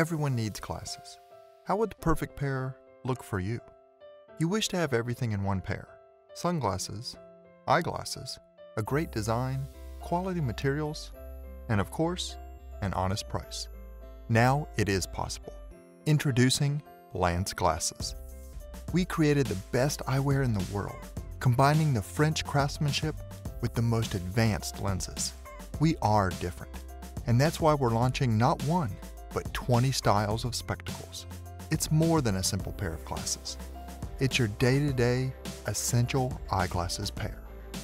Everyone needs glasses. How would the perfect pair look for you? You wish to have everything in one pair sunglasses, eyeglasses, a great design, quality materials, and of course, an honest price. Now it is possible. Introducing Lance Glasses. We created the best eyewear in the world, combining the French craftsmanship with the most advanced lenses. We are different, and that's why we're launching not one, but 20 styles of spectacles. It's more than a simple pair of glasses. It's your day-to-day essential eyeglasses pair.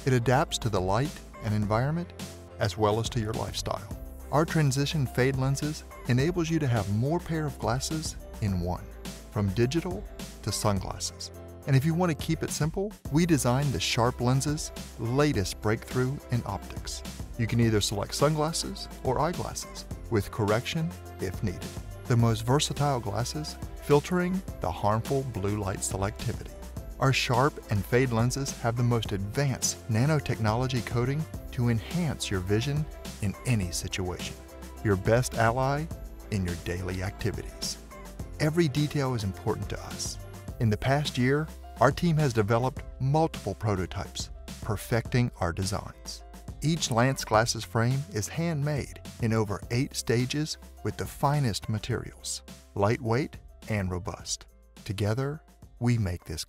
It adapts to the light and environment as well as to your lifestyle. Our transition fade lenses enables you to have more pair of glasses in one, from digital to sunglasses. And if you want to keep it simple, we designed the Sharp Lenses latest breakthrough in optics. You can either select sunglasses or eyeglasses, with correction if needed. The most versatile glasses, filtering the harmful blue light selectivity. Our Sharp and Fade lenses have the most advanced nanotechnology coating to enhance your vision in any situation. Your best ally in your daily activities. Every detail is important to us. In the past year, our team has developed multiple prototypes, perfecting our designs. Each Lance Glasses frame is handmade in over eight stages with the finest materials, lightweight and robust. Together, we make this